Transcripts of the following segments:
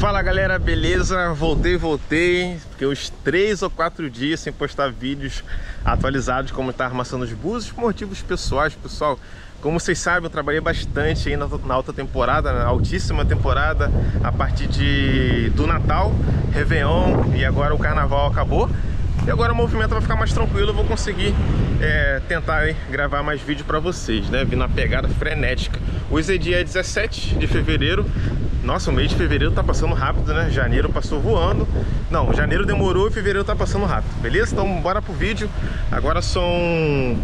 Fala galera, beleza? Voltei, voltei Fiquei uns 3 ou 4 dias sem postar vídeos atualizados Como tá armaçando os búzios por motivos pessoais, pessoal Como vocês sabem, eu trabalhei bastante aí na, alta temporada, na altíssima temporada A partir de, do Natal, Réveillon e agora o Carnaval acabou e agora o movimento vai ficar mais tranquilo, eu vou conseguir é, tentar gravar mais vídeo para vocês, né? Vim na pegada frenética. Hoje é dia 17 de fevereiro. Nossa, o mês de fevereiro tá passando rápido, né? Janeiro passou voando. Não, janeiro demorou e fevereiro tá passando rápido, beleza? Então bora pro vídeo. Agora são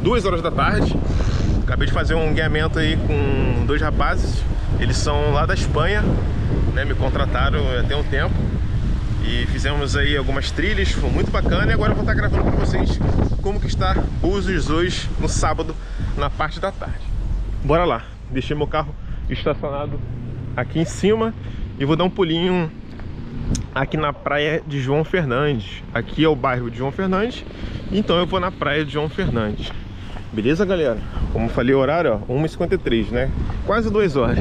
duas horas da tarde. Acabei de fazer um guiamento aí com dois rapazes. Eles são lá da Espanha, né? Me contrataram até um tempo. E fizemos aí algumas trilhas, foi muito bacana E agora eu vou estar gravando para vocês como que está Búzios hoje, no sábado, na parte da tarde Bora lá, deixei meu carro estacionado aqui em cima E vou dar um pulinho aqui na praia de João Fernandes Aqui é o bairro de João Fernandes Então eu vou na praia de João Fernandes Beleza, galera? Como falei o horário, ó, 1h53, né? Quase duas horas.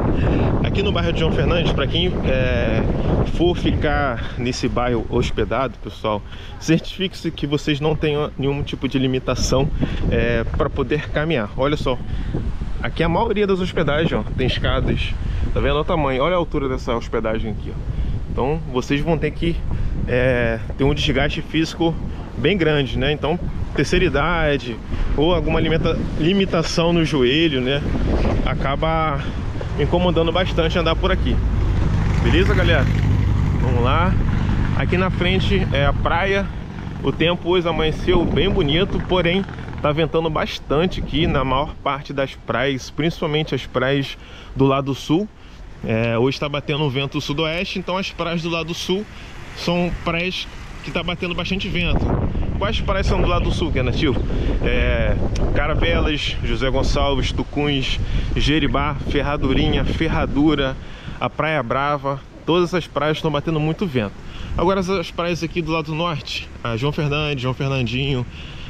Aqui no bairro de João Fernandes, para quem é, for ficar nesse bairro hospedado, pessoal, certifique-se que vocês não tenham nenhum tipo de limitação é, para poder caminhar. Olha só, aqui a maioria das hospedagens ó, tem escadas. Tá vendo o tamanho? Olha a altura dessa hospedagem aqui, ó. Então vocês vão ter que é, ter um desgaste físico bem grande, né? Então terceira idade ou alguma limita, limitação no joelho, né? Acaba incomodando bastante andar por aqui. Beleza, galera? Vamos lá. Aqui na frente é a praia. O tempo hoje amanheceu bem bonito, porém tá ventando bastante aqui na maior parte das praias, principalmente as praias do lado sul. É, hoje está batendo um vento sudoeste, então as praias do lado sul são praias que tá batendo bastante vento. Quais praias são do lado do sul, que é nativo? É, Caravelas, José Gonçalves, Tucuns, Jeribá, Ferradurinha, Ferradura, a Praia Brava. Todas essas praias estão batendo muito vento. Agora as praias aqui do lado norte, a João Fernandes, João Fernandinho,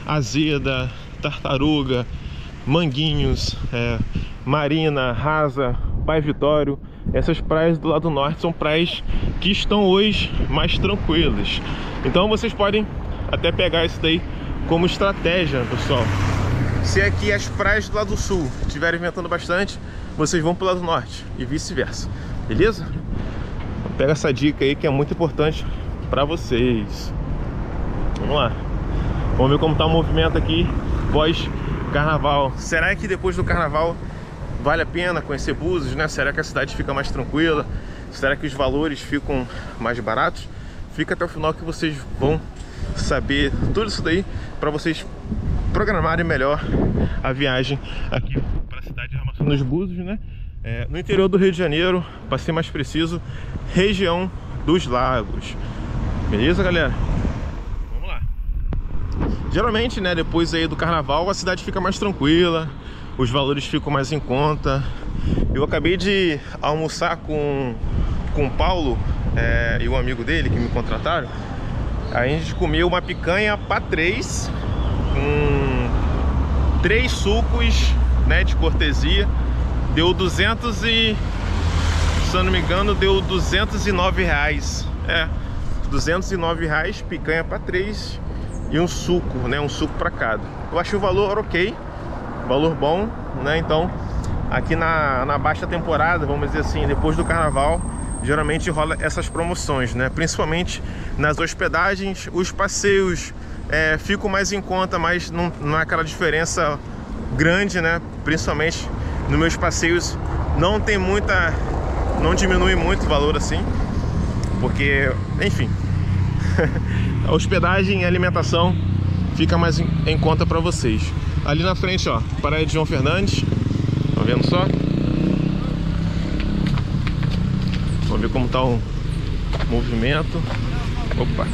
Azeda, Tartaruga, Manguinhos, é, Marina, Rasa, Pai Vitório. Essas praias do lado norte são praias que estão hoje mais tranquilas. Então vocês podem até pegar isso daí como estratégia, pessoal. Se aqui as praias do lado sul estiverem ventando bastante, vocês vão para o lado norte e vice-versa, beleza? Pega essa dica aí que é muito importante para vocês. Vamos lá. Vamos ver como está o movimento aqui pós carnaval. Será que depois do carnaval vale a pena conhecer Búzios, né? Será que a cidade fica mais tranquila? Será que os valores ficam mais baratos? Fica até o final que vocês vão saber tudo isso daí para vocês programarem melhor a viagem aqui para a cidade de Armação dos Búzios, né? É, no interior do Rio de Janeiro, para ser mais preciso, região dos lagos. Beleza, galera? Geralmente, né, depois aí do carnaval, a cidade fica mais tranquila, os valores ficam mais em conta. Eu acabei de almoçar com, com o Paulo é, e o amigo dele que me contrataram a gente comeu uma picanha para três, com três sucos, né, de cortesia. Deu 200 e... Se eu não me engano, deu 209 reais. É, 209 reais, picanha para três e um suco, né, um suco para cada. Eu achei o valor ok, valor bom, né, então... Aqui na, na baixa temporada, vamos dizer assim, depois do carnaval geralmente rola essas promoções, né? Principalmente nas hospedagens, os passeios é, ficam mais em conta, mas não, não é aquela diferença grande, né? Principalmente nos meus passeios não tem muita, não diminui muito o valor assim, porque, enfim, a hospedagem e alimentação fica mais em, em conta para vocês. Ali na frente, ó, Praia de João Fernandes, tá vendo só? Vamos ver como tá o movimento. Opa!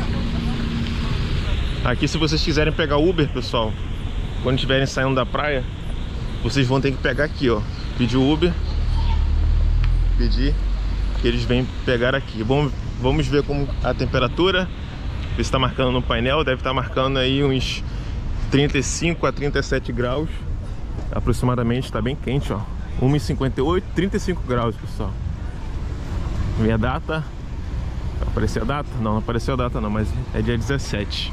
Aqui se vocês quiserem pegar Uber, pessoal, quando estiverem saindo da praia, vocês vão ter que pegar aqui, ó. Pedir Uber. Pedir que eles vêm pegar aqui. Vamos, vamos ver como a temperatura. Ver se está marcando no painel. Deve estar tá marcando aí uns 35 a 37 graus. Aproximadamente, está bem quente, ó. 1,58, 35 graus, pessoal. Minha data Apareceu a data? Não, não apareceu a data não, mas é dia 17.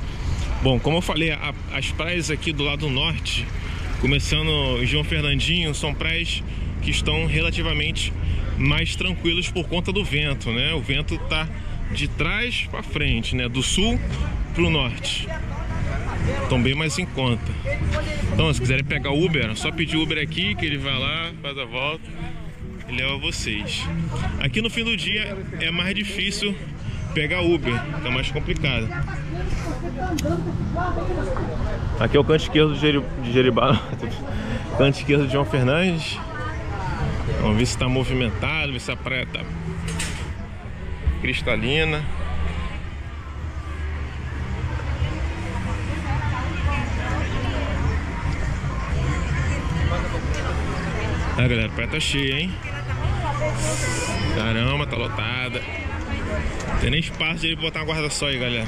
Bom, como eu falei, a, as praias aqui do lado norte, começando João Fernandinho, são praias que estão relativamente mais tranquilas por conta do vento, né? O vento tá de trás para frente, né? Do sul para o norte. Estão bem mais em conta. Então, se quiserem pegar Uber, é só pedir Uber aqui que ele vai lá, faz a volta e leva vocês. Aqui no fim do dia é mais difícil pegar Uber, é mais complicado. Aqui é o canto esquerdo de Jeribá, canto esquerdo de João Fernandes. Vamos ver se está movimentado, ver se a praia está cristalina. Ah, galera, praia tá cheia, hein? Caramba, tá lotada. Tem nem espaço de ele botar uma guarda-sol aí, galera.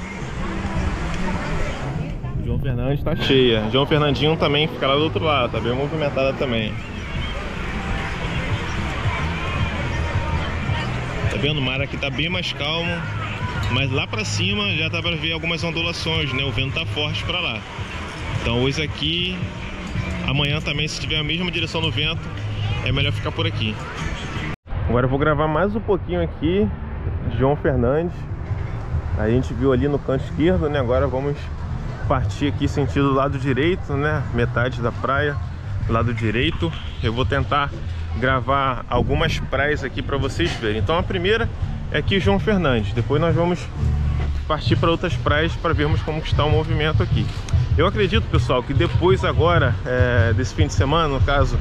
João Fernandes tá cheia. João Fernandinho também fica lá do outro lado, tá bem movimentada também. Vendo? O mar aqui tá bem mais calmo. Mas lá pra cima já dá pra ver algumas ondulações, né? O vento tá forte pra lá. Então hoje aqui, amanhã também, se tiver a mesma direção do vento, é melhor ficar por aqui. Agora eu vou gravar mais um pouquinho aqui de João Fernandes. A gente viu ali no canto esquerdo, né? Agora vamos partir aqui sentido lado direito, né? Metade da praia, lado direito. Eu vou tentar gravar algumas praias aqui para vocês verem. Então a primeira é aqui João Fernandes. Depois nós vamos partir para outras praias para vermos como está o movimento aqui. Eu acredito, pessoal, que depois agora é, desse fim de semana, no caso,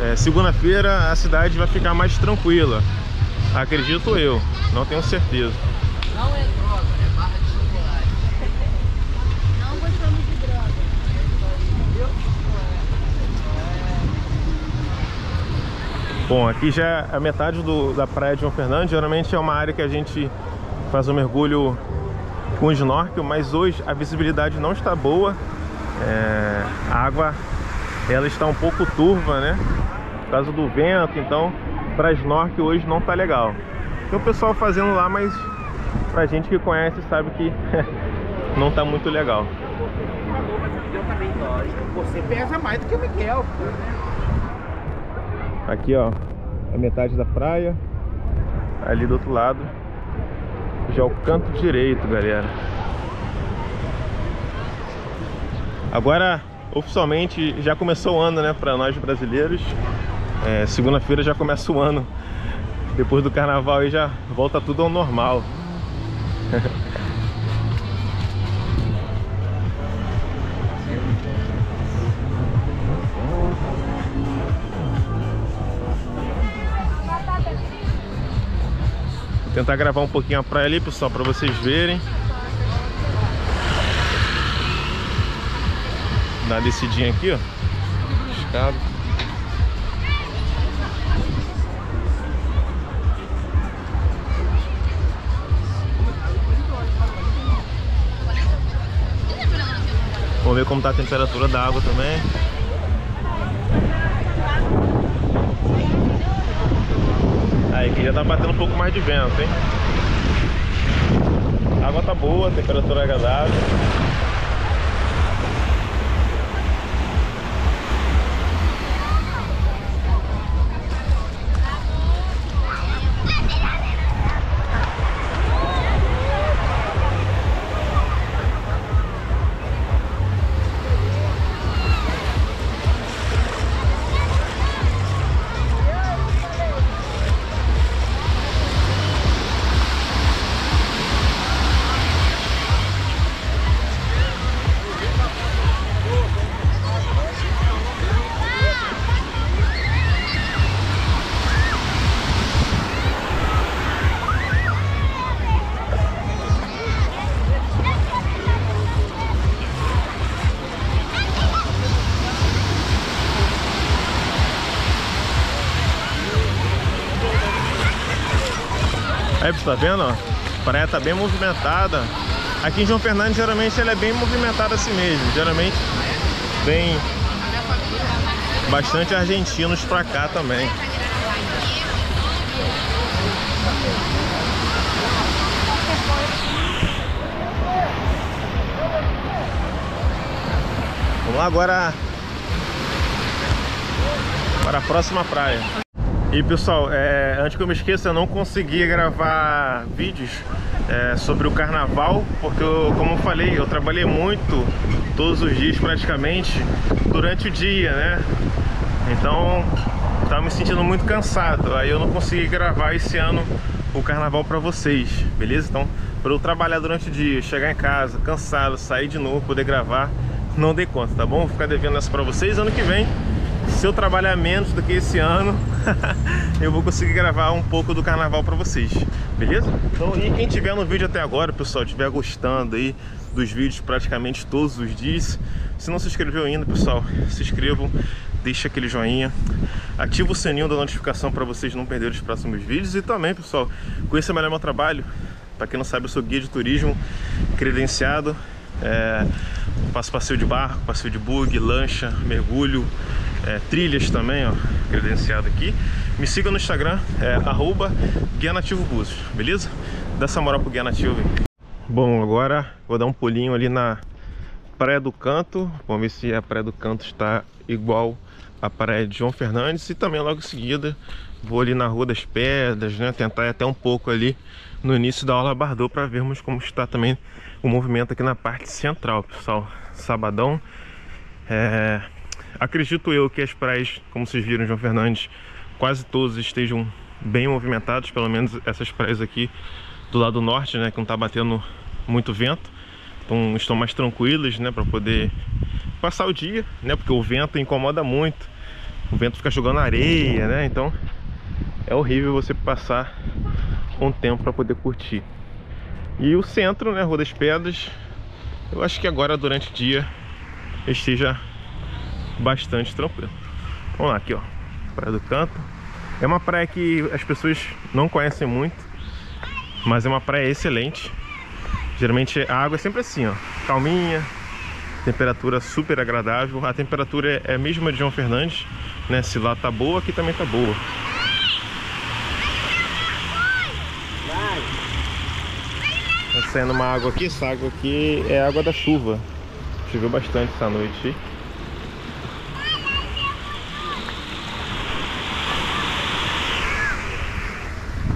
é, segunda-feira, a cidade vai ficar mais tranquila. Acredito eu, não tenho certeza. Não é barra de chocolate. Não gostamos de droga. Bom, aqui já é a metade do, da praia de João Fernando. Geralmente é uma área que a gente faz um mergulho com snorkel, mas hoje a visibilidade não está boa. É, a água ela está um pouco turva, né? Por causa do vento, então para snorkel hoje não tá legal. Tem o pessoal fazendo lá, mas pra gente que conhece sabe que não tá muito legal. Você pesa mais do que o Miguel. Aqui, ó, a metade da praia. Ali do outro lado, já o canto direito, galera. Agora, oficialmente, já começou o ano, né, para nós brasileiros. É, Segunda-feira já começa o ano. Depois do carnaval aí já volta tudo ao normal. tentar gravar um pouquinho a praia ali, pessoal, para vocês verem. Dá uma descidinha aqui, ó. Vamos ver como está a temperatura da água também. Aí aqui já tá batendo um pouco mais de vento, hein? A água tá boa, temperatura é agradável. tá vendo? Praia tá bem movimentada. Aqui em João Fernandes, geralmente, ela é bem movimentada assim mesmo. Geralmente, vem bastante argentinos pra cá também. Vamos lá agora para a próxima praia. E pessoal, é, antes que eu me esqueça, eu não consegui gravar vídeos é, sobre o carnaval, porque eu, como eu falei, eu trabalhei muito, todos os dias praticamente, durante o dia, né? Então, tava me sentindo muito cansado, aí eu não consegui gravar esse ano o carnaval para vocês, beleza? Então, para eu trabalhar durante o dia, chegar em casa, cansado, sair de novo, poder gravar, não dei conta, tá bom? Vou ficar devendo essa para vocês, ano que vem se eu trabalhar menos do que esse ano, eu vou conseguir gravar um pouco do carnaval para vocês, beleza? Então, e quem tiver no vídeo até agora, pessoal, estiver gostando aí dos vídeos praticamente todos os dias, se não se inscreveu ainda, pessoal, se inscrevam, deixa aquele joinha, ativa o sininho da notificação para vocês não perderem os próximos vídeos e também, pessoal, conheça melhor meu trabalho. Para quem não sabe, eu sou guia de turismo credenciado, é, faço passeio de barco, passeio de bug, lancha, mergulho, é, trilhas também, ó, credenciado aqui. Me siga no Instagram, é arroba Guia Nativo beleza? Dá essa moral pro Guia Nativo aí. Bom, agora vou dar um pulinho ali na Praia do Canto. Vamos ver se a Praia do Canto está igual a Praia de João Fernandes. E também logo em seguida vou ali na Rua das Pedras, né? Tentar ir até um pouco ali no início da aula Bardot para vermos como está também o movimento aqui na parte central, pessoal. Sabadão. É, Acredito eu que as praias, como vocês viram, João Fernandes, quase todas estejam bem movimentadas, pelo menos essas praias aqui do lado norte, né, que não está batendo muito vento. Então estão mais tranquilas, né, para poder passar o dia, né, porque o vento incomoda muito. O vento fica jogando areia, né? Então é horrível você passar um tempo para poder curtir. E o centro, né, Rua das Pedras, eu acho que agora durante o dia esteja bastante tranquilo. Vamos lá, aqui ó, Praia do Canto. É uma praia que as pessoas não conhecem muito, mas é uma praia excelente. Geralmente a água é sempre assim, ó, calminha, temperatura super agradável. A temperatura é a mesma de João Fernandes, né? Se lá tá boa, aqui também tá boa. Tá saindo uma água aqui, essa água aqui é água da chuva. Choveu bastante essa noite.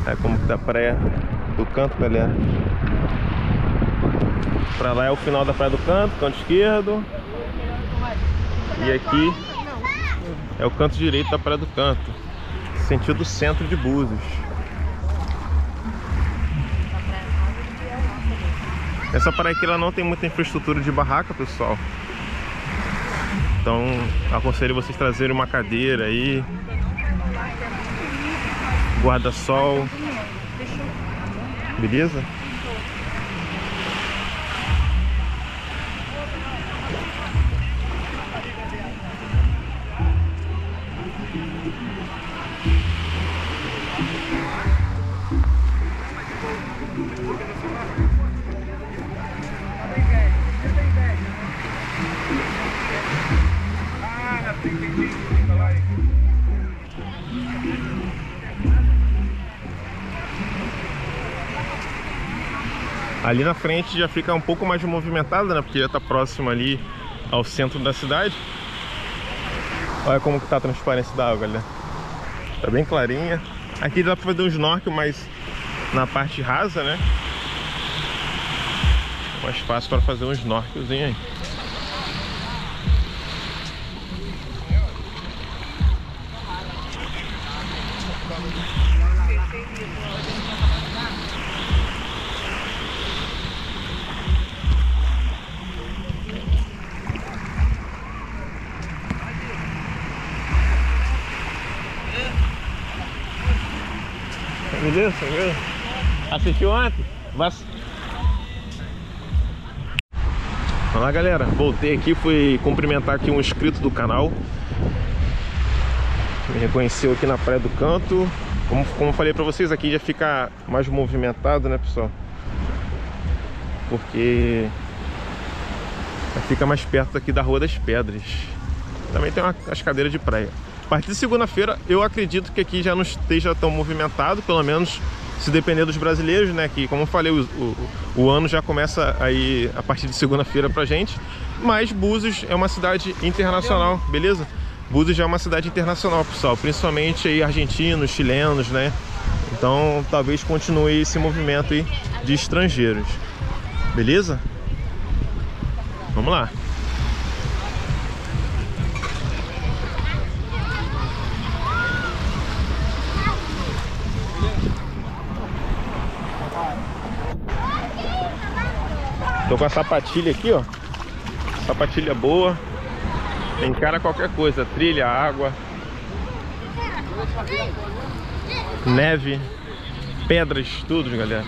É como que tá praia do canto, galera. Pra lá é o final da praia do canto, canto esquerdo. E aqui é o canto direito da praia do canto. Sentido centro de Búzios. Essa praia aqui ela não tem muita infraestrutura de barraca, pessoal. Então aconselho vocês trazerem uma cadeira aí, guarda-sol. Beleza? Ali na frente já fica um pouco mais movimentada, né? Porque já está próximo ali ao centro da cidade. Olha como que tá a transparência da água, galera. Tá bem clarinha. Aqui dá para fazer um snorkel, mas na parte rasa, né? Mais fácil para fazer um snorkelzinho aí. Beleza? Beleza? Vas... Olá galera, voltei aqui, fui cumprimentar aqui um inscrito do canal. Me reconheceu aqui na Praia do Canto. Como, como falei pra vocês, aqui já fica mais movimentado, né pessoal? Porque fica mais perto aqui da Rua das Pedras. Também tem uma, as cadeiras de praia. A partir de segunda-feira, eu acredito que aqui já não esteja tão movimentado, pelo menos se depender dos brasileiros, né? Que como eu falei, o, o, o ano já começa aí a partir de segunda-feira pra gente. Mas Búzios é uma cidade internacional, beleza? Búzios já é uma cidade internacional, pessoal. Principalmente aí argentinos, chilenos, né? Então talvez continue esse movimento aí de estrangeiros. Beleza? Vamos lá. Tô com a sapatilha aqui, ó. Sapatilha boa. Encara qualquer coisa, trilha, água. Neve, pedras, tudo, galera.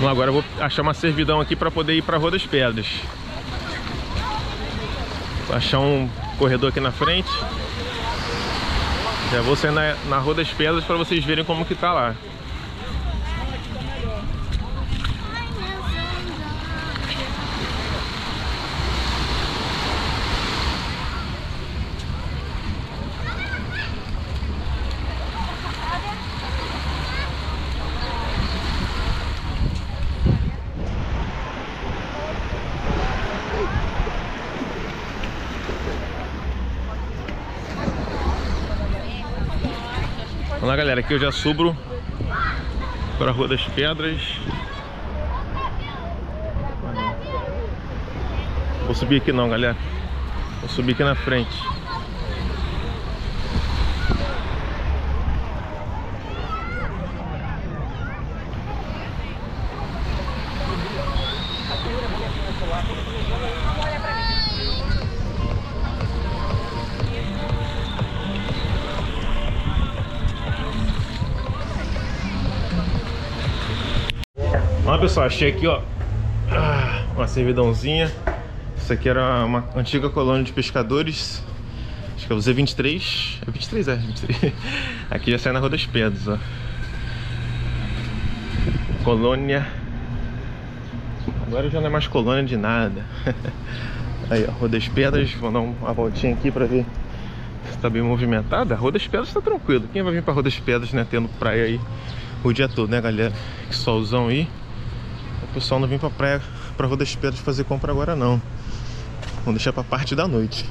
Bom, agora eu vou achar uma servidão aqui para poder ir para Rua das Pedras. Vou achar um corredor aqui na frente. Já vou sair na, na Rua das Pedras para vocês verem como que tá lá. Galera, aqui eu já subo para a Rua das Pedras. Vou subir aqui não galera. Vou subir aqui na frente Achei aqui ó. Ah, Uma servidãozinha. Isso aqui era uma antiga colônia de pescadores. Acho que é o Z23 É 23, é 23 Aqui já sai na Rua das Pedras, ó. Colônia. Agora já não é mais colônia de nada. Aí ó, Rua das Pedras Vou dar uma voltinha aqui pra ver Se tá bem movimentada. Rua das Pedras tá tranquilo. Quem vai vir pra Rua das Pedras, né, tendo praia aí o dia todo, né, galera? Que solzão aí pessoal não vem pra praia, pra Rua das Pedras fazer compra agora não. Vamos deixar pra parte da noite.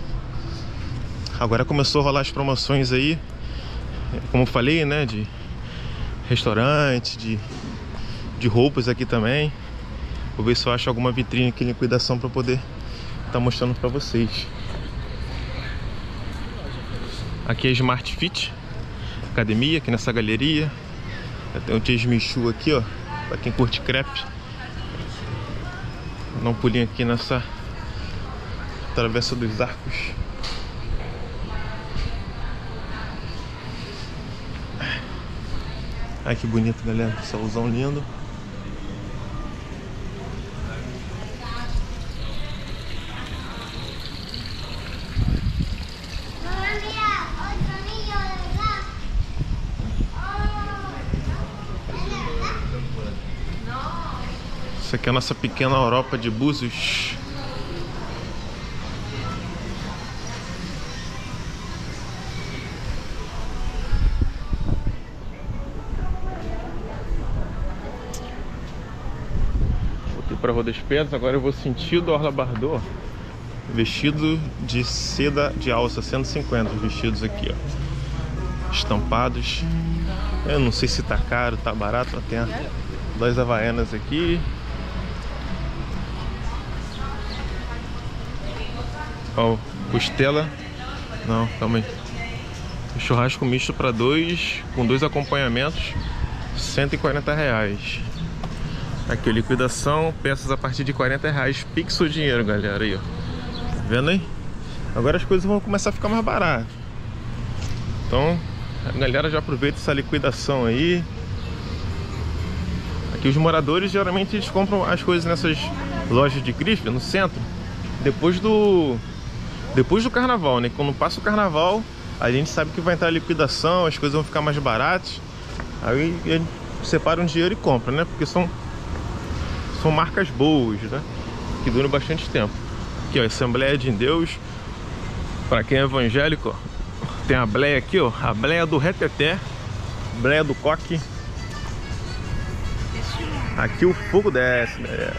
Agora começou a rolar as promoções aí, como eu falei, né, de restaurante, de, de roupas aqui também. Vou ver se eu acho alguma vitrine aqui em liquidação pra poder estar tá mostrando pra vocês. Aqui é Smart Fit, academia, aqui nessa galeria. Tem o Tiesmichu aqui, ó, pra quem curte crepe. Dar um pulinho aqui nessa Travessa dos Arcos. Ai que bonito, galera. Solzão lindo. Aqui é a nossa pequena Europa de Búzios. Voltei para a Rua das Pedras, agora eu vou sentido Orla Bardot. Vestido de seda de alça, 150 os vestidos aqui, ó. Estampados. Eu não sei se tá caro, tá barato, tem duas havaianas aqui. Ó, costela. Não, calma aí. Churrasco misto para dois, com dois acompanhamentos, 140 reais. Aqui, liquidação, peças a partir de 40 reais. Pix o dinheiro, galera. Aí, ó. Tá vendo aí? Agora as coisas vão começar a ficar mais baratas. Então, a galera já aproveita essa liquidação aí. Aqui os moradores geralmente eles compram as coisas nessas lojas de grife no centro. Depois do depois do carnaval, né? Quando passa o carnaval, a gente sabe que vai entrar liquidação, as coisas vão ficar mais baratas. Aí separa um dinheiro e compra, né? Porque são, são marcas boas, né? Que duram bastante tempo. Aqui, ó, Assembleia de Deus. Para quem é evangélico, tem a bleia aqui, ó. A bleia do reteté. Bleia do coque. Aqui o fogo desce, né?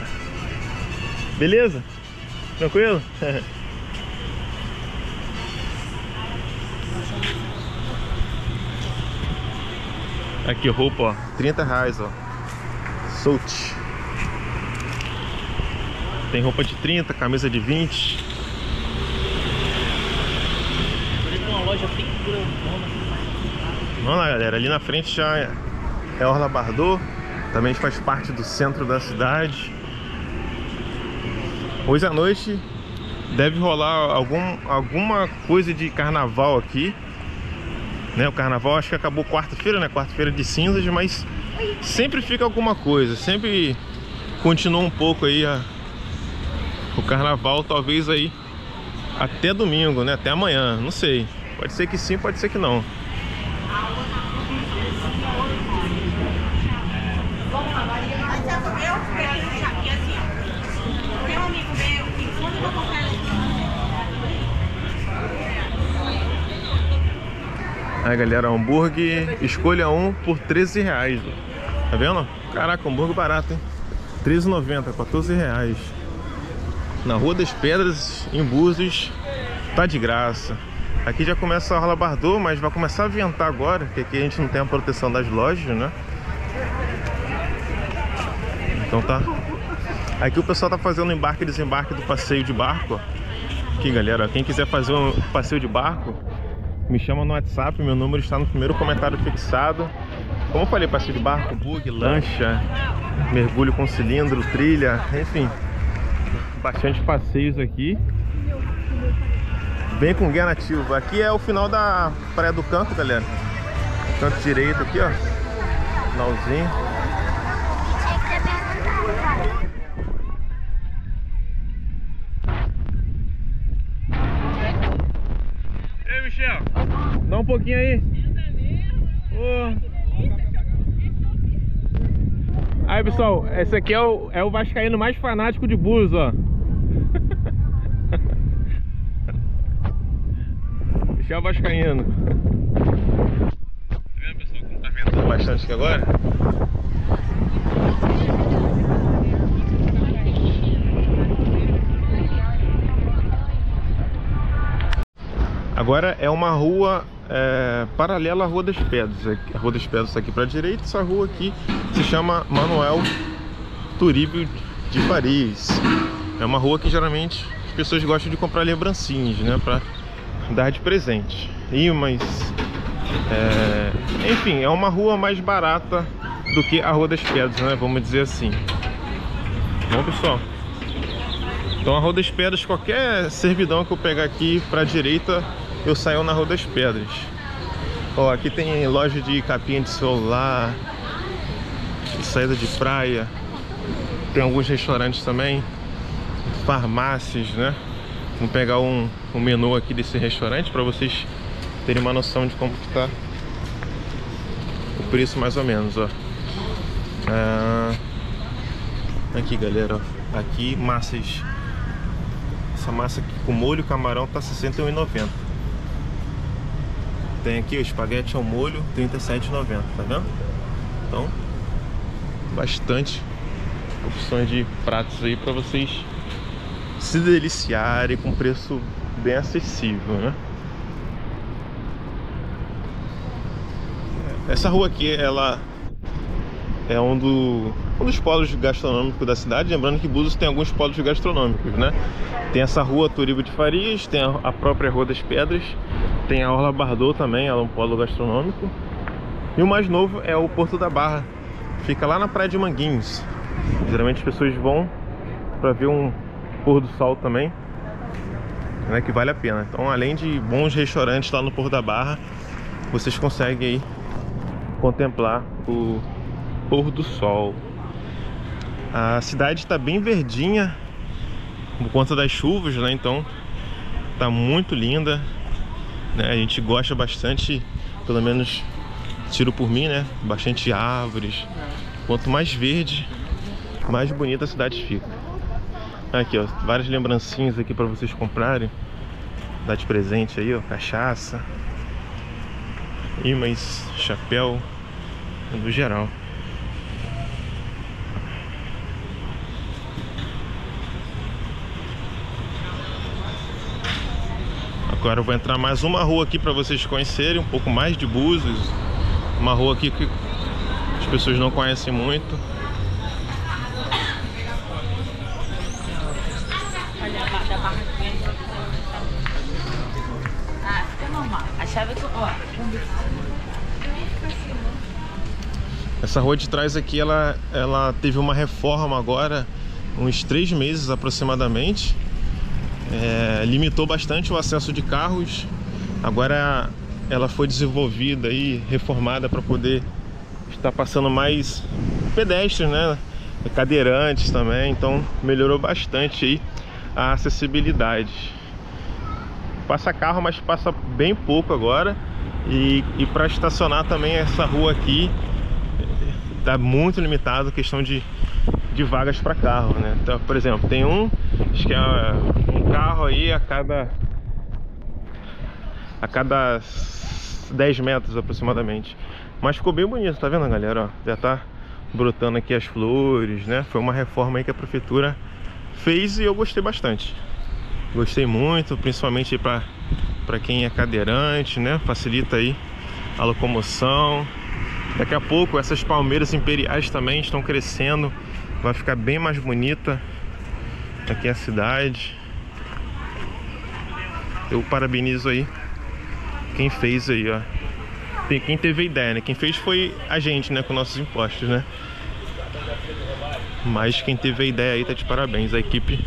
Beleza? Tranquilo? Aqui roupa, ó, 30 reais, ó. Solte. Tem roupa de 30, camisa de 20. Uma loja grandona. Vamos lá, galera. Ali na frente já é, é Orla Bardot. Também faz parte do centro da cidade. Hoje à noite deve rolar algum, alguma coisa de carnaval aqui. Né? O carnaval acho que acabou quarta-feira, né? Quarta-feira de cinzas, mas sempre fica alguma coisa. Sempre continua um pouco aí a, o carnaval, talvez aí até domingo, né? Até amanhã, não sei. Pode ser que sim, pode ser que não. Aí galera, hambúrguer, escolha um por 13 reais. Tá vendo? Caraca, hambúrguer barato, hein? 13,90, 14 reais. Na Rua das Pedras, em Búzios, tá de graça. Aqui já começa a Orla Bardot, mas vai começar a ventar agora, porque aqui a gente não tem a proteção das lojas, né? Então tá. Aqui o pessoal tá fazendo embarque e desembarque do passeio de barco. Aqui galera, quem quiser fazer um passeio de barco, me chama no WhatsApp, meu número está no primeiro comentário fixado. Como eu falei, passeio de barco, bug, lancha, mergulho com cilindro, trilha, enfim. Bastante passeios aqui. Bem com guia nativo. Aqui é o final da Praia do Canto, galera. Canto direito aqui, ó. Finalzinho. Ei, Michel. Dá um pouquinho aí. Ô. Aí, pessoal, esse aqui é o, é o vascaíno mais fanático de Búzios, ó. Michel Vascaíno. Tá vendo, pessoal, como tá ventando bastante aqui agora? Agora é uma rua é, paralela à Rua das Pedras. A Rua das Pedras está aqui para a direita, essa rua aqui se chama Manuel Turíbio de Paris. É uma rua que geralmente as pessoas gostam de comprar lembrancinhas, né, para dar de presente. Imãs, é... enfim, é uma rua mais barata do que a Rua das Pedras, né, vamos dizer assim. Bom, pessoal. Então a Rua das Pedras, qualquer servidão que eu pegar aqui para a direita, eu saio na Rua das Pedras. Ó, aqui tem loja de capinha de celular, saída de praia. Tem alguns restaurantes também, farmácias, né? Vamos pegar um, um menu aqui desse restaurante para vocês terem uma noção de como que tá o preço mais ou menos, ó. Ah, aqui, galera, ó. Aqui massas. Essa massa aqui com molho camarão tá R$ 61,90. Tem aqui o espaguete ao molho, R$ 37,90, tá vendo? Então, bastante opções de pratos aí para vocês se deliciarem com preço bem acessível, né? Essa rua aqui, ela é um, do, um dos polos gastronômicos da cidade. Lembrando que Búzios tem alguns polos gastronômicos, né? Tem essa rua Turibo de Farias, tem a, a própria Rua das Pedras, tem a Orla Bardot também, ela é um polo gastronômico. E o mais novo é o Porto da Barra, fica lá na Praia de Manguinhos. Geralmente as pessoas vão para ver um pôr do sol também, né, que vale a pena. Então, além de bons restaurantes lá no Porto da Barra, vocês conseguem aí contemplar o pôr do sol. A cidade está bem verdinha por conta das chuvas, né? Então tá muito linda, né? A gente gosta bastante, pelo menos tiro por mim, né? Bastante árvores. Quanto mais verde, mais bonita a cidade fica. Aqui, ó, várias lembrancinhas aqui para vocês comprarem. Dar de presente aí, ó, cachaça, imãs, chapéu, no geral. Agora eu vou entrar mais uma rua aqui para vocês conhecerem um pouco mais de Búzios. Uma rua aqui que as pessoas não conhecem muito. Essa rua de trás aqui, ela, ela teve uma reforma agora, uns três meses aproximadamente. É, limitou bastante o acesso de carros. Agora ela foi desenvolvida e reformada para poder estar passando mais pedestres, né? Cadeirantes também, então melhorou bastante aí a acessibilidade. Passa carro, mas passa bem pouco agora. E, e para estacionar também essa rua aqui está muito limitado a questão de, de vagas para carro, né? Então, por exemplo, tem um, acho que é um carro aí a cada a cada 10 metros aproximadamente. Mas ficou bem bonito, tá vendo, galera? Ó, já tá brotando aqui as flores, né? Foi uma reforma aí que a prefeitura fez e eu gostei bastante. Gostei muito, principalmente para para quem é cadeirante, né? Facilita aí a locomoção. Daqui a pouco essas palmeiras imperiais também estão crescendo. Vai ficar bem mais bonita aqui a cidade. Eu parabenizo aí quem fez aí, ó. Quem teve a ideia, né? Quem fez foi a gente, né? Com nossos impostos, né? Mas quem teve a ideia aí tá de parabéns, a equipe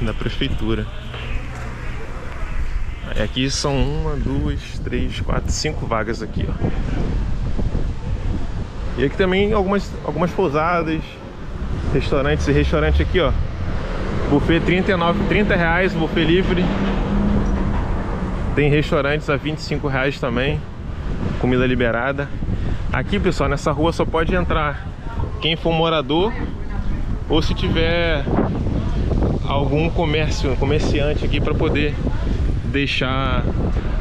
da prefeitura. Aqui são uma, duas, três, quatro, cinco vagas aqui, ó. E aqui também algumas, algumas pousadas, restaurantes e restaurante aqui, ó. Buffet 39, 30 reais, buffet livre. Tem restaurantes a 25 reais também, comida liberada. Aqui, pessoal, nessa rua só pode entrar quem for morador ou se tiver algum comércio, comerciante aqui para poder deixar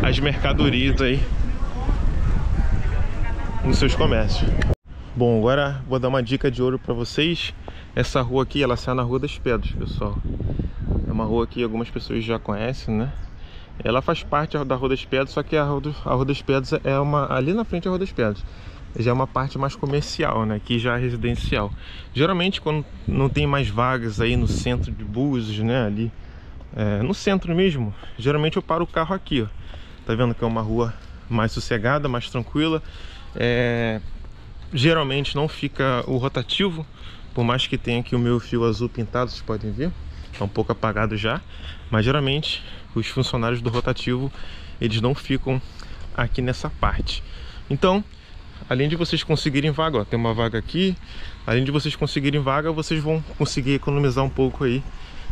as mercadorias aí nos seus comércios. Bom, agora vou dar uma dica de ouro para vocês. Essa rua aqui, ela sai na Rua das Pedras, pessoal. É uma rua que algumas pessoas já conhecem, né? Ela faz parte da Rua das Pedras, só que a Rua, a Rua das Pedras é uma... Ali na frente é a Rua das Pedras. Já é uma parte mais comercial, né? Aqui já é residencial. Geralmente quando não tem mais vagas aí no centro de Búzios, né? Ali é, no centro mesmo, geralmente eu paro o carro aqui, ó. Tá vendo que é uma rua mais sossegada, mais tranquila. É, geralmente não fica o rotativo, por mais que tenha aqui o meu fio azul pintado, vocês podem ver. Tá um pouco apagado já, mas geralmente os funcionários do rotativo eles não ficam aqui nessa parte. Então, além de vocês conseguirem vaga, ó, tem uma vaga aqui, além de vocês conseguirem vaga, vocês vão conseguir economizar um pouco aí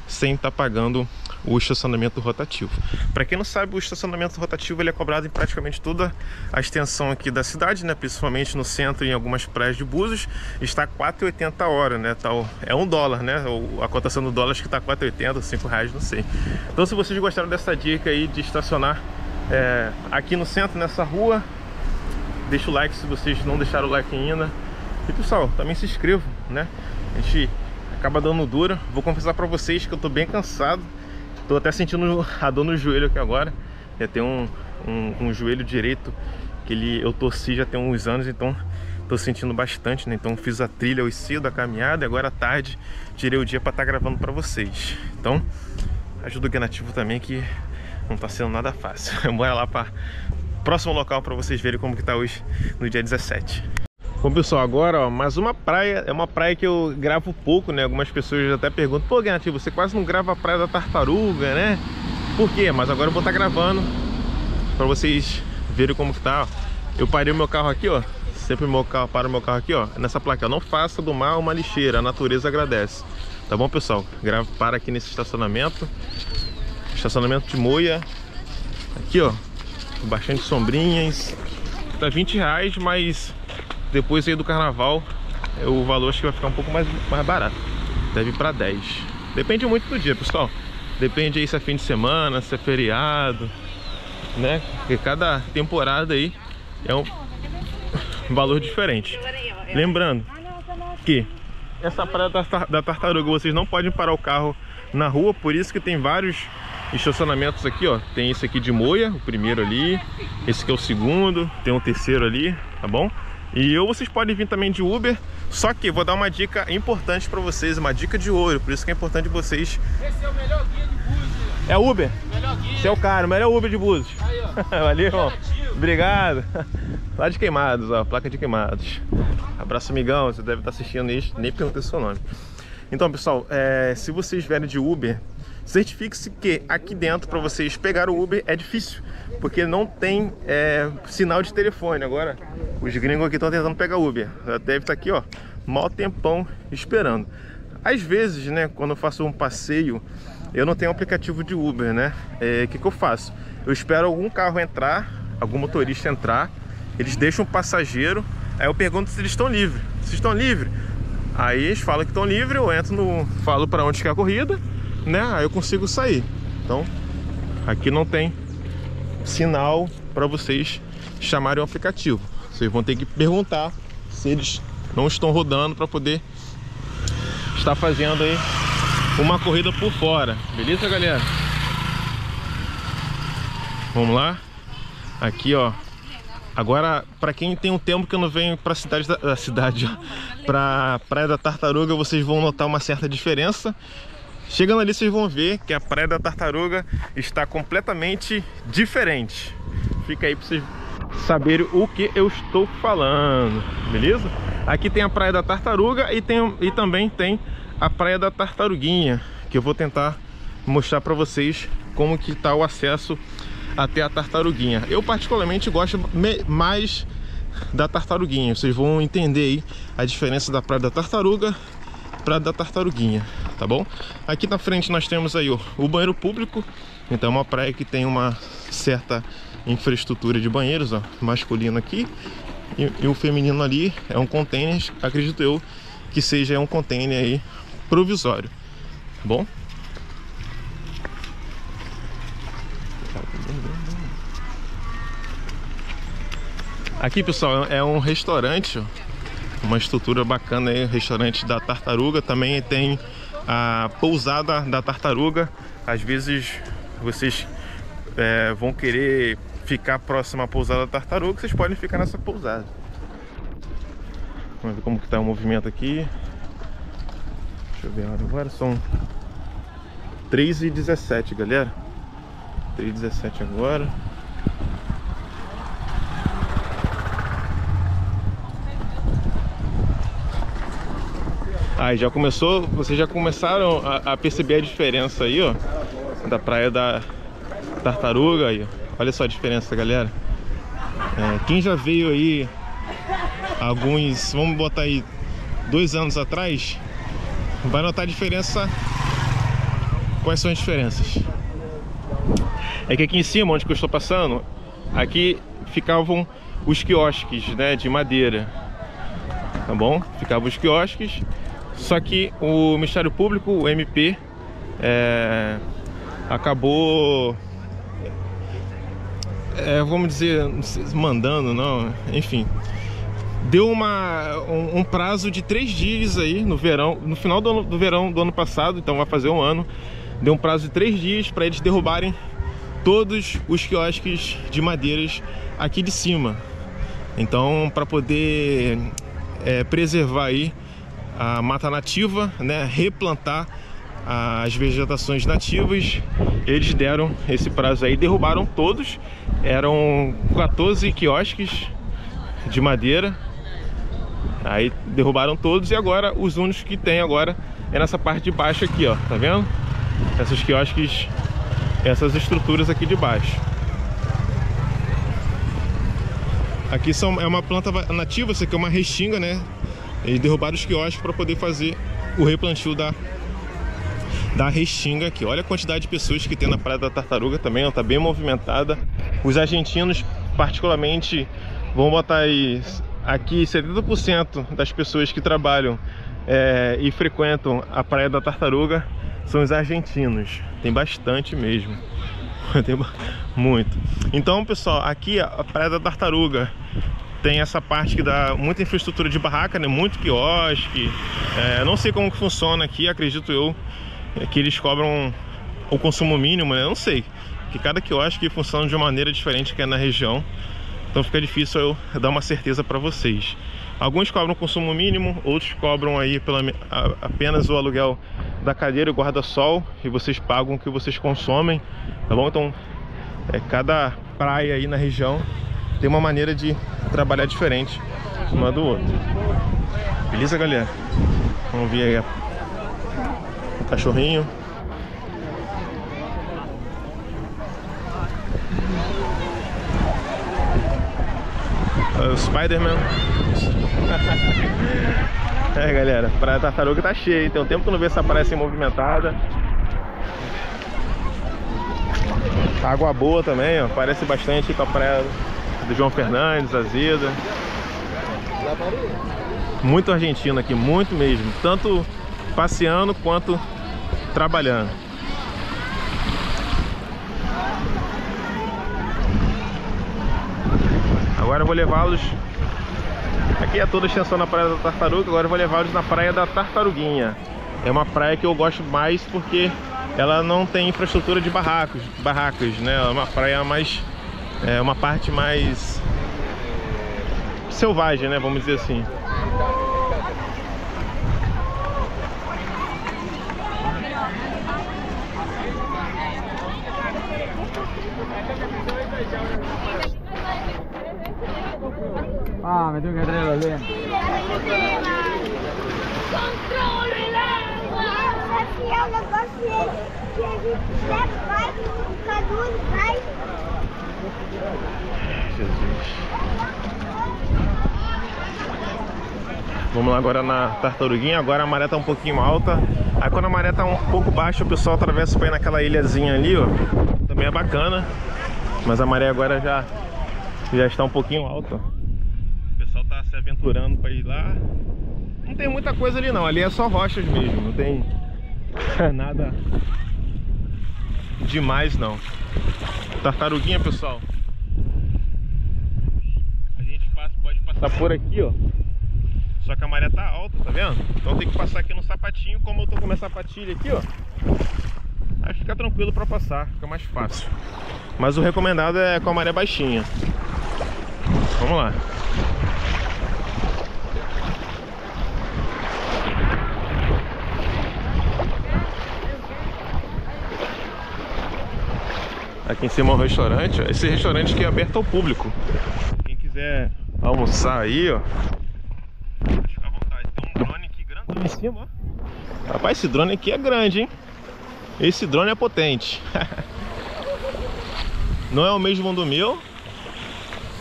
sem estar tá pagando o estacionamento rotativo. Para quem não sabe, o estacionamento rotativo ele é cobrado em praticamente toda a extensão aqui da cidade, né? principalmente no centro e em algumas praias de Búzios, está 4,80 a hora, né? Tal, é um dólar, né? A cotação do dólar acho que está 4,80, 5 reais, não sei. Então se vocês gostaram dessa dica aí de estacionar é, aqui no centro, nessa rua, deixa o like se vocês não deixaram o like ainda. E pessoal, também se inscrevam, né? A gente acaba dando dura. Vou confessar para vocês que eu tô bem cansado. Tô até sentindo a dor no joelho aqui agora. Eu tenho um, um, um joelho direito que ele, eu torci já tem uns anos, então tô sentindo bastante, né? Então fiz a trilha hoje cedo, a caminhada, e agora à tarde tirei o dia para estar tá gravando para vocês. Então, ajuda o Guia Nativo também que não tá sendo nada fácil. Bora lá para próximo local para vocês verem como que tá hoje no dia 17. Bom pessoal, agora ó, mais uma praia, é uma praia que eu gravo pouco, né? Algumas pessoas até perguntam, pô Guinativo, você quase não grava a praia da tartaruga, né? Por quê? Mas agora eu vou estar tá gravando para vocês verem como que tá, ó. Eu parei o meu carro aqui, ó. Sempre meu carro, para o meu carro aqui, ó. Nessa placa, não faça do mar uma lixeira, a natureza agradece. Tá bom, pessoal? Grava, para aqui nesse estacionamento. Estacionamento de moia. Aqui, ó. Bastante sombrinhas. Tá 20 reais, mas depois aí do carnaval, o valor acho que vai ficar um pouco mais, mais barato. Deve ir para 10. Depende muito do dia, pessoal. Depende aí se é fim de semana, se é feriado, né? Porque cada temporada aí é um valor diferente. Lembrando que essa praia da, da tartaruga vocês não podem parar o carro na rua, por isso que tem vários estacionamentos aqui, ó. Tem esse aqui de moia, o primeiro ali, esse aqui é o segundo, tem um terceiro ali, tá bom? E ou vocês podem vir também de Uber, só que vou dar uma dica importante para vocês, uma dica de ouro, por isso que é importante vocês... Esse é o melhor guia de Búzios. É Uber? Melhor guia. Esse é o cara, o melhor Uber de Búzios. Aí, ó. Valeu. Relativo. Obrigado. Lá de Queimados, ó, placa de Queimados. Abraço, amigão, você deve estar assistindo isso, nem perguntei seu nome. Então, pessoal, é, se vocês vierem de Uber, certifique-se que aqui dentro, para vocês pegar o Uber, é difícil, porque não tem é, sinal de telefone. Agora, os gringos aqui estão tentando pegar Uber. Já Deve estar aqui, ó, mal tempão esperando. Às vezes, né, quando eu faço um passeio, eu não tenho aplicativo de Uber, né? O que, que eu faço? Eu espero algum carro entrar, algum motorista entrar, eles deixam o passageiro, aí eu pergunto se eles estão livres. Se estão livres, aí eles falam que estão livres, eu entro no. falo para onde que é a corrida, né? Aí eu consigo sair. Então, aqui não tem sinal para vocês chamarem o aplicativo. Vocês vão ter que perguntar se eles não estão rodando para poder estar fazendo aí uma corrida por fora. Beleza, galera? Vamos lá. Aqui, ó. Agora, para quem tem um tempo que eu não venho para cidade da, da cidade, para Praia da Tartaruga, vocês vão notar uma certa diferença. Chegando ali, vocês vão ver que a Praia da Tartaruga está completamente diferente. Fica aí para vocês saberem o que eu estou falando, beleza? Aqui tem a Praia da Tartaruga e, tem, e também tem a Praia da Tartaruguinha, que eu vou tentar mostrar para vocês como que está o acesso até a Tartaruguinha. Eu particularmente gosto mais da Tartaruguinha. Vocês vão entender aí a diferença da Praia da Tartaruga para da Tartaruguinha, tá bom? Aqui na frente nós temos aí o banheiro público. Então é uma praia que tem uma certa infraestrutura de banheiros, ó, masculino aqui e, e o feminino ali é um container, acredito eu que seja um container aí provisório, tá bom? Aqui, pessoal, é um restaurante, ó, uma estrutura bacana aí, restaurante da Tartaruga. Também tem a pousada da Tartaruga. Às vezes vocês é, vão querer ficar próximo à pousada da Tartaruga, vocês podem ficar nessa pousada. Vamos ver como que tá o movimento aqui. Deixa eu ver a hora agora, são 3h17, galera. 3h17 agora. Aí já começou, vocês já começaram a, a, perceber a diferença aí, ó, da praia da Tartaruga aí. Olha só a diferença, galera. É, quem já veio aí alguns, vamos botar aí dois anos atrás, vai notar a diferença. Quais são as diferenças? É que aqui em cima, onde eu estou passando, aqui ficavam os quiosques, né, de madeira. Tá bom? Ficavam os quiosques só que o Ministério Público, o MP, é, acabou, é, vamos dizer, mandando, não, enfim, deu uma, um, um, prazo de três dias aí no verão, no final do, do verão do ano passado, então vai fazer um ano, deu um prazo de três dias para eles derrubarem todos os quiosques de madeiras aqui de cima. Então, para poder é, preservar aí a mata nativa, né, replantar as vegetações nativas. Eles deram esse prazo aí, derrubaram todos. Eram 14 quiosques de madeira. Aí derrubaram todos e agora os únicos que tem agora é nessa parte de baixo aqui, ó, tá vendo? Essas quiosques, essas estruturas aqui de baixo. Aqui são, é uma planta nativa, isso aqui é uma restinga, né? Eles derrubaram os quiosques para poder fazer o replantio da, da restinga aqui. Olha a quantidade de pessoas que tem na Praia da Tartaruga também, ela tá bem movimentada. Os argentinos, particularmente, vão botar aí aqui 70% das pessoas que trabalham é, e frequentam a Praia da Tartaruga são os argentinos. Tem bastante mesmo. Tem muito. Então, pessoal, aqui a Praia da Tartaruga tem essa parte que dá muita infraestrutura de barraca, né? Muito quiosque. É, não sei como que funciona aqui, acredito eu, é que eles cobram o consumo mínimo, né? Não sei. Que cada quiosque funciona de uma maneira diferente que é na região. Então fica difícil eu dar uma certeza para vocês. Alguns cobram consumo mínimo, outros cobram aí pela, a, apenas o aluguel da cadeira e guarda-sol e vocês pagam o que vocês consomem, tá bom? Então, é, cada praia aí na região tem uma maneira de trabalhar diferente uma do outro. Beleza, galera? Vamos ver aí o cachorrinho. o Spider-Man. é, galera, a Praia Tartaruga tá cheia, tem um tempo que eu não vejo essa praia assim movimentada. Água boa também, ó, parece bastante com a praia do João Fernandes, Azeda. Muito argentino aqui, muito mesmo, tanto passeando quanto trabalhando. Agora eu vou levá-los Aqui é toda a extensão na Praia da Tartaruga Agora eu vou levá-los na Praia da Tartaruguinha É uma praia que eu gosto mais porque ela não tem infraestrutura de barracos, barracas, né? É uma praia mais... É uma parte mais... Selvagem, né? Vamos dizer assim Tengo que traer los lentes. Controle l'água! Aqui o negócio que a gente leva, vai, o Cadu vai. Jesus. Vamos lá agora na tartaruguinha, agora a maré tá um pouquinho alta Aí quando a maré tá um pouco baixa o pessoal atravessa pra ir naquela ilhazinha ali, ó Também é bacana Mas a maré agora já, já está um pouquinho alta aventurando pra ir lá Não tem muita coisa ali não, ali é só rochas mesmo Não tem nada demais não Tartaruguinha pessoal A gente passa, pode passar por aqui ó só que a maré tá alta, tá vendo? Então tem que passar aqui no sapatinho, como eu tô com minha sapatilha aqui, ó. Aí fica tranquilo pra passar, fica mais fácil. Mas o recomendado é com a maré baixinha. Vamos lá. Aqui em cima é um restaurante, ó. esse restaurante aqui é aberto ao público. Quem quiser almoçar aí, ó, Fica à vontade. Tem um drone aqui grandão em cima, ó. Rapaz, esse drone aqui é grande, hein? Esse drone é potente. Não é o mesmo do meu.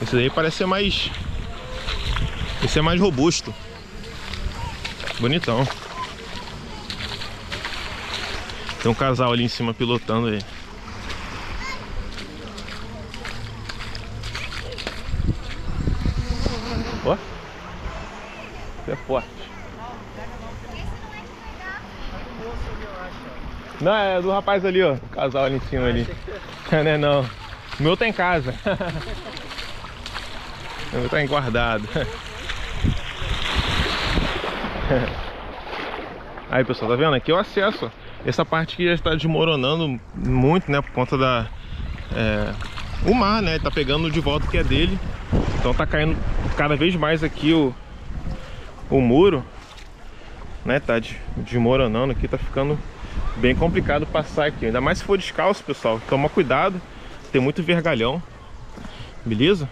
Esse daí parece ser mais... Esse é mais robusto. Bonitão. Tem um casal ali em cima pilotando aí. Ó. Isso é forte. Não, é do rapaz ali, ó. O casal ali em cima ali. Não é não. O meu tá em casa. O meu tá guardado. Aí pessoal, tá vendo? Aqui é o acesso. Essa parte aqui já está desmoronando muito, né? Por conta da... É, o mar, né? Tá pegando de volta o que é dele. Então tá caindo cada vez mais aqui o, o muro. Né? Tá desmoronando aqui, tá ficando bem complicado passar aqui. Ainda mais se for descalço, pessoal. Toma cuidado. Tem muito vergalhão. Beleza?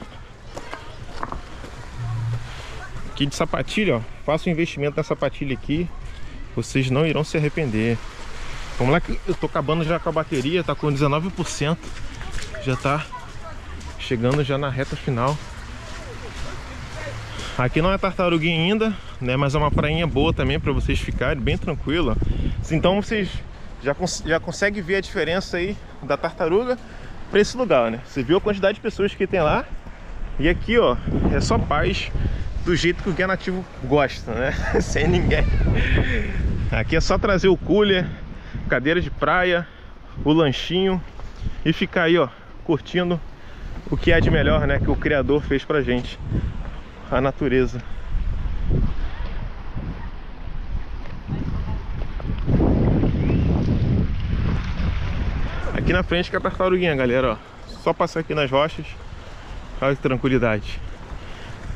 Aqui de sapatilha, ó. Faça um investimento na sapatilha aqui. Vocês não irão se arrepender. Vamos lá que eu tô acabando já com a bateria. Tá com 19%. Já tá chegando já na reta final. Aqui não é tartaruguinha ainda, né? Mas é uma prainha boa também para vocês ficarem bem tranquilo. Então vocês já, cons já conseguem ver a diferença aí da tartaruga para esse lugar, né? Você viu a quantidade de pessoas que tem lá. E aqui, ó, é só paz do jeito que o guia nativo gosta, né? Sem ninguém. Aqui é só trazer o cooler, cadeira de praia, o lanchinho e ficar aí, ó, curtindo o que é de melhor, né, que o criador fez pra gente, a natureza. Aqui na frente que é a tartaruguinha, galera, ó. Só passar aqui nas rochas. Olha que tranquilidade.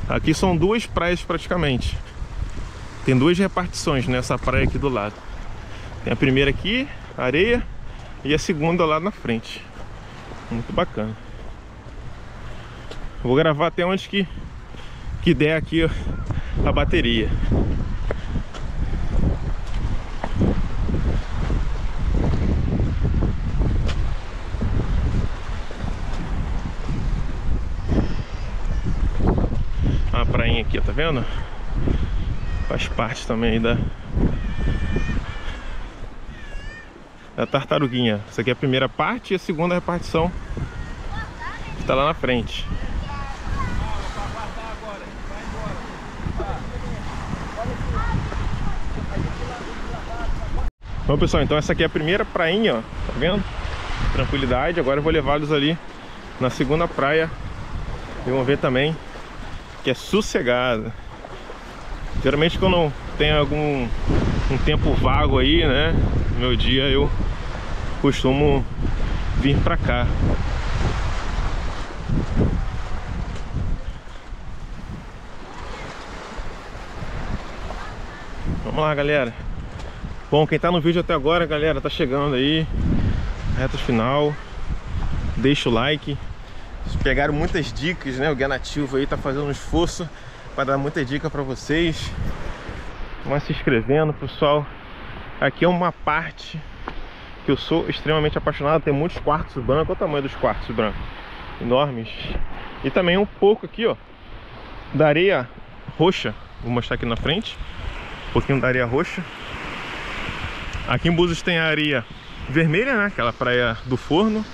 Aqui são duas praias praticamente. Tem duas repartições nessa praia aqui do lado. Tem a primeira aqui, areia, e a segunda lá na frente. Muito bacana. Vou gravar até onde que, que der aqui a bateria. A prainha aqui, tá vendo? Faz parte também da da tartaruguinha. Essa aqui é a primeira parte e a segunda repartição está lá na frente. Bom pessoal, então essa aqui é a primeira prainha, ó, tá vendo? Tranquilidade, agora eu vou levá-los ali na segunda praia e vão ver também que é sossegada. Geralmente quando tem algum um tempo vago aí, né, no meu dia eu costumo vir pra cá. Vamos lá, galera. Bom, quem tá no vídeo até agora, galera, tá chegando aí. Reta final. Deixa o like. Pegaram muitas dicas, né? O Guia Nativo aí tá fazendo um esforço para dar muita dica para vocês. Vão se inscrevendo, pessoal. Aqui é uma parte que eu sou extremamente apaixonado. Tem muitos quartos brancos. Olha o tamanho dos quartos brancos. Enormes. E também um pouco aqui, ó. Da areia roxa. Vou mostrar aqui na frente. Um pouquinho da areia roxa. Aqui em Búzios tem a areia vermelha, né? Aquela praia do forno.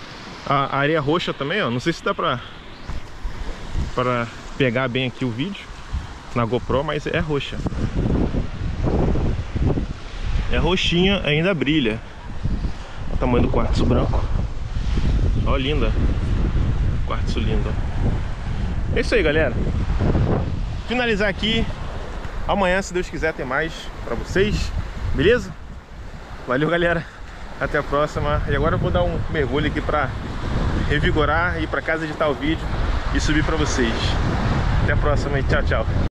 A areia roxa também, ó. Não sei se dá pra, pra pegar bem aqui o vídeo na GoPro, mas é roxa. É roxinha, ainda brilha. O tamanho do quartzo branco. Ó, linda. Quartzo lindo. É isso aí, galera. Finalizar aqui. Amanhã, se Deus quiser, tem mais pra vocês. Beleza? Valeu, galera. Até a próxima. E agora eu vou dar um mergulho aqui pra revigorar, ir pra casa editar o vídeo e subir pra vocês. Até a próxima e tchau, tchau.